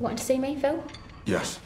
Want to see me, Phil? Yes.